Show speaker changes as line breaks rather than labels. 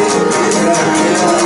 Yeah.